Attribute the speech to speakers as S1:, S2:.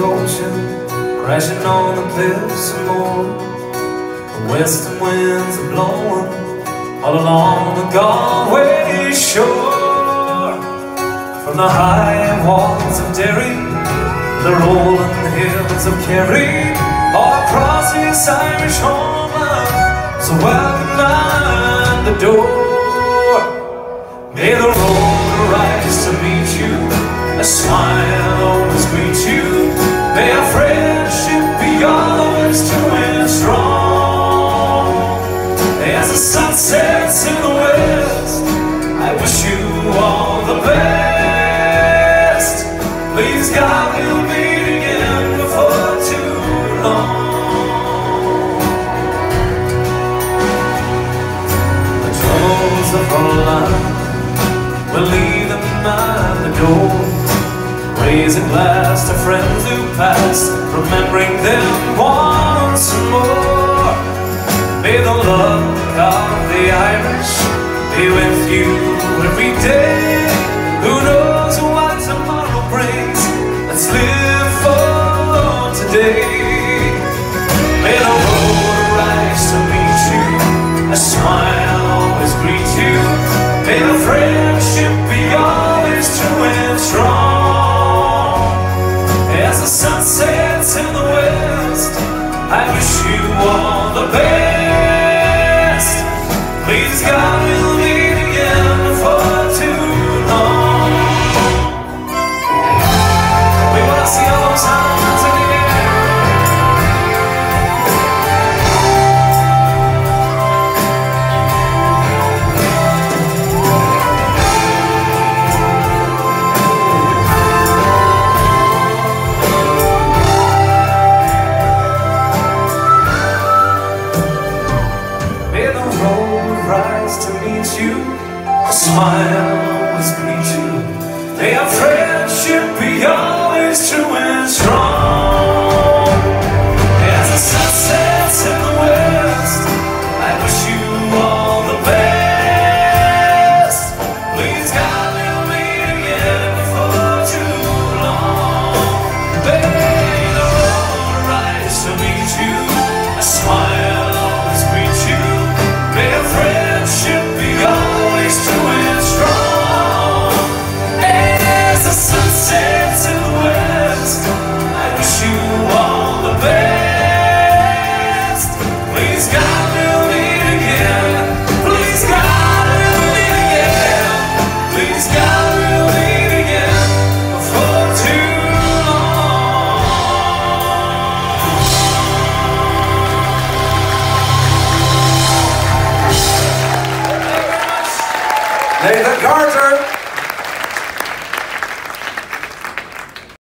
S1: ocean Crashing on the cliffs and more. The western winds are blowing All along the Galway shore. From the high walls of Derry The rolling hills of Kerry All across this Irish homeland So welcome at As the sun sets in the west. I wish you all the best. Please God we'll meet again before too long. The troubles of our life We'll leave them at the door. Raise a glass to friends who passed Remembering them once more Irish Be with you every day. Who knows what tomorrow brings? Let's live for today. May the road rise to meet you. A smile always greet you. May the friendship be always true and strong. As the sun sets in the west, I wish you all the best. Smile greet you. May friendship be all the best. Please God, again. Please God, again. Please God, again too long.
S2: Nathan Carter.